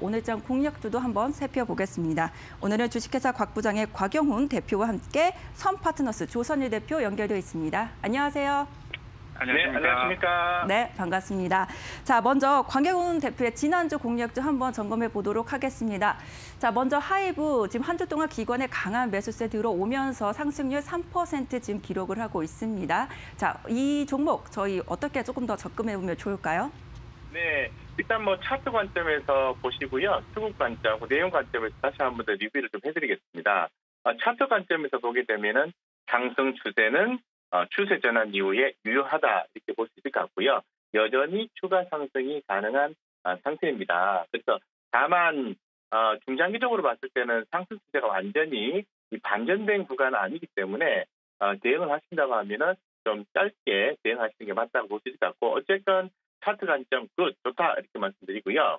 오늘장 공략주도 한번 살펴보겠습니다. 오늘은 주식회사 곽 부장의 곽영훈 대표와 함께 선파트너스 조선일 대표 연결되어 있습니다. 안녕하세요. 안녕하십니까. 네, 안녕하십니까. 네, 반갑습니다. 자, 먼저 광경훈 대표의 지난주 공략주 한번 점검해 보도록 하겠습니다. 자, 먼저 하이브 지금 한 주 동안 기관의 강한 매수세 들어오면서 상승률 3% 지금 기록을 하고 있습니다. 자, 이 종목 저희 어떻게 조금 더 접근해 보면 좋을까요? 네, 일단 뭐 차트 관점에서 보시고요. 수급 관점, 내용 관점에서 다시 한번 더 리뷰를 좀 해드리겠습니다. 아, 차트 관점에서 보게 되면은 상승 추세는 어, 추세 전환 이후에 유효하다 이렇게 볼 수 있을 것 같고요. 여전히 추가 상승이 가능한 어, 상태입니다. 그래서 다만 어, 중장기적으로 봤을 때는 상승 추세가 완전히 반전된 구간은 아니기 때문에 대응을 하신다고 하면은 좀 짧게 대응하시는 게 맞다고 볼 수 있을 것 같고 어쨌든 차트 관점 good 좋다 이렇게 말씀드리고요.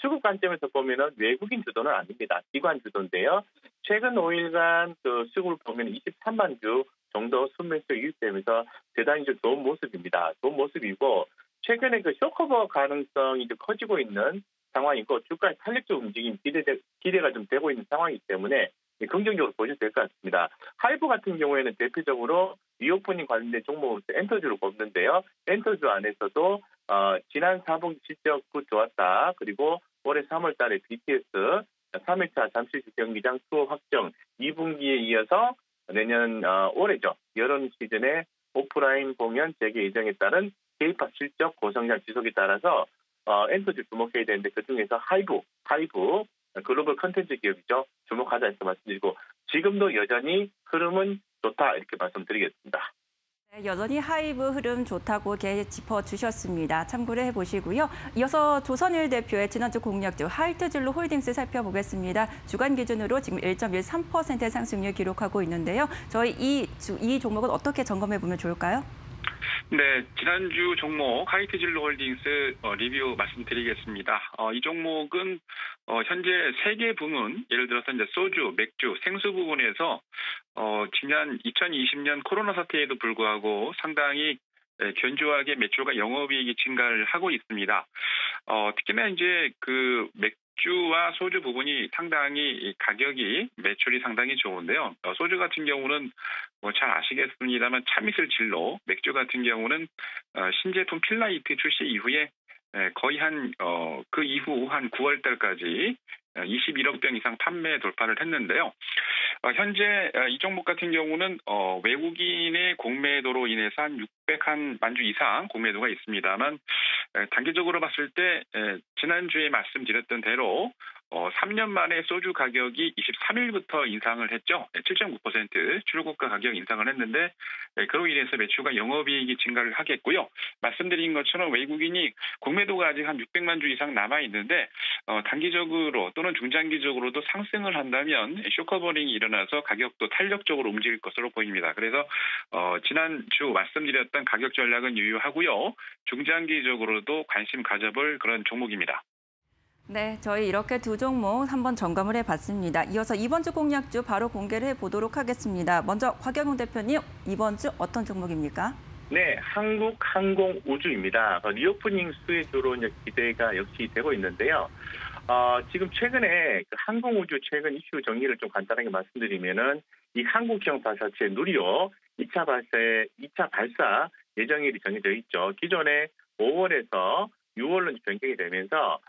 수급 관점에서 보면은 외국인 주도는 아닙니다. 기관 주도인데요. 최근 5일간 그 수급을 보면 23만 주 정도 순매수 유입되면서 대단히 좀 좋은 모습입니다. 좋은 모습이고 최근에 그 short cover 가능성이 좀 커지고 있는 상황이고 주가의 탄력적 움직임 기대 기대가 좀 되고 있는 상황이기 때문에 긍정적으로 보셔도 될 것 같습니다. 하이브 같은 경우에는 대표적으로 reopening 관련된 종목으로 엔터주를 뽑는데요. 엔터주 안에서도 어, 지난 4분기 실적 good 좋았다. 그리고 올해 3월 달에 BTS 3회차 잠실 주경기장 수업 확정 2분기에 이어서 내년 어, 올해죠. 여름 시즌에 오프라인 공연 재개 예정에 따른 K-팝 실적 고성장 지속에 따라서 어, 엔터주 주목해야 되는데 그중에서 하이브, 하이브 글로벌 컨텐츠 기업이죠. 주목하자 이렇게 말씀드리고 지금도 여전히 흐름은 좋다 이렇게 말씀드리겠습니다. 네, 여전히 하이브 흐름 좋다고 이렇게 짚어주셨습니다. 참고를 해보시고요. 이어서 조선일 대표의 지난주 공략주 하이트진로 홀딩스 살펴보겠습니다. 주간 기준으로 지금 1.13% 상승률 기록하고 있는데요. 저희 이, 이 종목은 어떻게 점검해보면 좋을까요? 네, 지난주 종목 하이트진로 홀딩스 어, 리뷰 말씀드리겠습니다. 어, 이 종목은 어, 현재 세계 부문, 예를 들어서 이제 소주, 맥주, 생수 부분에서 어, 지난 2020년 코로나 사태에도 불구하고 상당히 네, 견조하게 매출과 영업이익이 증가를 하고 있습니다. 어, 특히나 이제 그 맥주와 소주 부분이 상당히 가격이 매출이 상당히 좋은데요. 어, 소주 같은 경우는 뭐 잘 아시겠습니다만 참이슬 진로, 맥주 같은 경우는 어, 신제품 필라이트 출시 이후에 네, 거의 한, 어, 그 이후 한 9월 달까지 21억 병 이상 판매 돌파를 했는데요. 어, 현재 어, 이 종목 같은 경우는 어, 외국인의 공매도로 인해서 한 600한 주 이상 공매도가 있습니다만 단기적으로 봤을 때 지난주에 말씀드렸던 대로 어, 3년 만에 소주 가격이 23일부터 인상을 했죠. 7.9% 출고가 가격 인상을 했는데 네, 그로 인해서 매출과 영업이익이 증가를 하겠고요. 말씀드린 것처럼 외국인이 공매도가 아직 한 600만 주 이상 남아 있는데 어, 단기적으로 또는 중장기적으로도 상승을 한다면 short covering이 일어나서 가격도 탄력적으로 움직일 것으로 보입니다. 그래서 어, 지난 주 말씀드렸던 가격 전략은 유효하고요. 중장기적으로도 관심 가져볼 그런 종목입니다. 네, 저희 이렇게 두 종목 한번 점검을 해봤습니다. 이어서 이번 주 공략주 바로 공개를 해보도록 하겠습니다. 먼저 곽영웅 대표님, 이번 주 어떤 종목입니까? 네, 한국항공우주입니다. 어, reopening 수혜주로 이제 기대가 역시 되고 있는데요. 어, 지금 최근에 그 항공우주 최근 이슈 정리를 좀 간단하게 말씀드리면은 이 한국형 발사체 누리호 2차 발사 2차 발사 예정일이 정해져 있죠. 기존에 5월에서 6월로 변경이 되면서 어,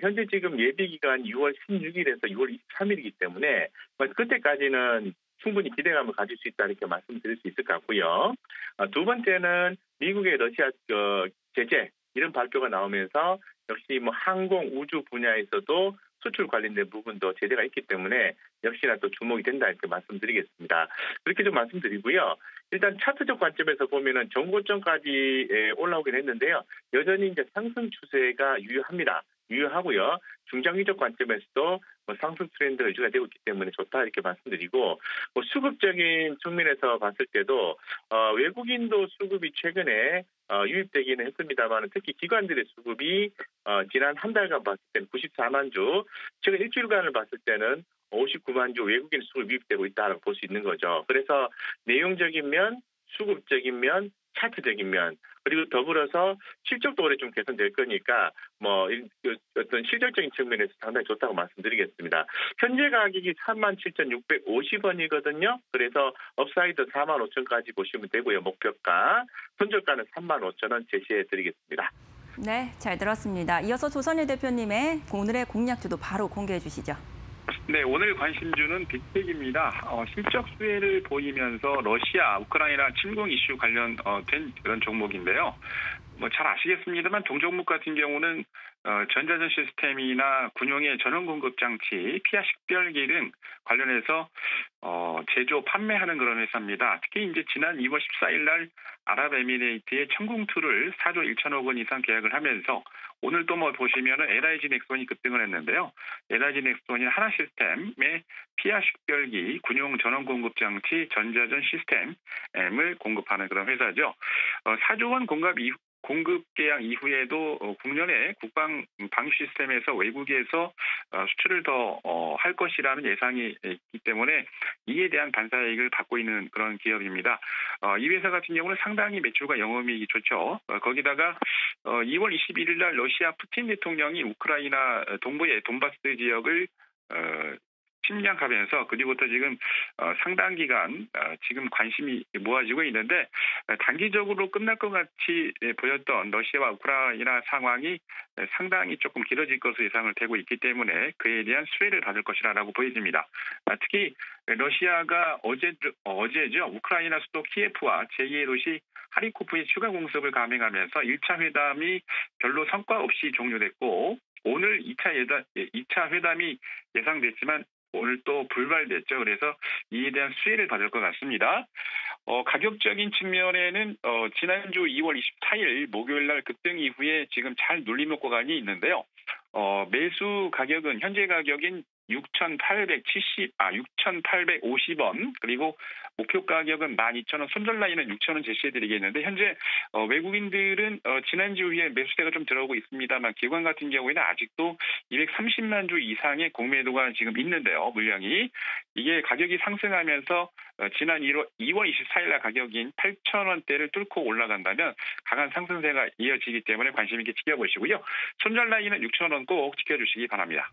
현재 지금 예비 기간 6월 16일에서 6월 23일이기 때문에 뭐 그때까지는 충분히 기대감을 가질 수 있다 이렇게 말씀드릴 수 있을 것 같고요. 어, 두 번째는 미국의 러시아 어, 제재 이런 발표가 나오면서 역시 뭐 항공 우주 분야에서도 수출 관련된 부분도 제재가 있기 때문에 역시나 또 주목이 된다 이렇게 말씀드리겠습니다. 그렇게 좀 말씀드리고요. 일단 차트적 관점에서 보면은 정고점까지 올라오긴 했는데요. 여전히 이제 상승 추세가 유효합니다. 유효하고요. 중장기적 관점에서도 뭐 상승 트렌드가 유지가 되고 있기 때문에 좋다 이렇게 말씀드리고 뭐 수급적인 측면에서 봤을 때도 어, 외국인도 수급이 최근에 어, 유입되기는 했습니다만 특히 기관들의 수급이 어, 지난 한 달간 봤을 때는 94만 주, 최근 일주일간을 봤을 때는 59만 주 외국인 수급 유입되고 있다고 볼 수 있는 거죠. 그래서 내용적인 면, 수급적인 면, 차트적인 면 그리고 더불어서 실적도 올해 좀 개선될 거니까 뭐 어떤 실질적인 측면에서 상당히 좋다고 말씀드리겠습니다. 현재 가격이 37,650원이거든요. 그래서 upside 4만 5천까지 보시면 되고요. 목표가 손절가는 3만 5천 원 제시해 드리겠습니다. 네, 잘 들었습니다. 이어서 조선일 대표님의 오늘의 공략주도 바로 공개해 주시죠. 네, 오늘 관심주는 빅텍입니다. 어, 실적 수혜를 보이면서 러시아, 우크라이나 침공 이슈 관련된 어, 그런 종목인데요. 뭐 잘 아시겠습니다만 동종목 같은 경우는 어, 전자전 시스템이나 군용의 전원 공급 장치, 피하 식별기 등 관련해서 어, 제조 판매하는 그런 회사입니다. 특히 이제 지난 2월 14일 날 아랍에미레이트의 천궁2를 4조 1천억 원 이상 계약을 하면서 오늘 또 뭐 보시면은 LIG 넥손이 급등을 했는데요. LIG 넥손이 하나 시스템의 피하 식별기, 군용 전원 공급 장치, 전자전 시스템을 공급하는 그런 회사죠. 어, 4조 원 공급 이후 공급 계약 이후에도 어, 국년에 국방 방위 시스템에서 외국에서 어, 수출을 더할 어, 것이라는 예상이 있기 때문에 이에 대한 반사이익을 받고 있는 그런 기업입니다. 이 회사 같은 경우는 상당히 매출과 영업이익이 좋죠. 거기다가 2월 21일 날 러시아 푸틴 대통령이 우크라이나 동부의 돈바스 지역을 침략하면서 그리고부터 지금 어, 상당 기간 어, 지금 관심이 모아지고 있는데 어, 단기적으로 끝날 것 같이 보였던 러시아와 우크라이나 상황이 상당히 조금 길어질 것으로 예상을 되고 있기 때문에 그에 대한 수혜를 받을 것이라고 보여집니다. 특히 러시아가 어제 어제죠 우크라이나 수도 키예프와 제2의 도시 하리코프의 추가 공습을 감행하면서 1차 회담이 별로 성과 없이 종료됐고 오늘 2차, 예다, 2차 회담이 예상됐지만 오늘 또 불발됐죠. 그래서 이에 대한 수혜를 받을 것 같습니다. 어, 가격적인 측면에는 어, 지난주 2월 24일 목요일 날 급등 이후에 지금 잘 눌림 효과가 있는데요. 어, 매수 가격은 현재 가격인 6,870, 아, 6,850원, 그리고 목표 가격은 12,000원, 손절 라인은 6,000원 제시해드리겠는데, 현재, 어, 외국인들은, 어, 지난주 후에 매수세가 좀 들어오고 있습니다만, 기관 같은 경우에는 아직도 230만 주 이상의 공매도가 지금 있는데요, 물량이. 이게 가격이 상승하면서, 어, 지난 1월, 2월 24일날 가격인 8,000원대를 뚫고 올라간다면, 강한 상승세가 이어지기 때문에 관심 있게 지켜보시고요. 손절 라인은 6,000원 꼭 지켜주시기 바랍니다.